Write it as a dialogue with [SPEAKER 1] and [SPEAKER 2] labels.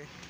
[SPEAKER 1] Okay.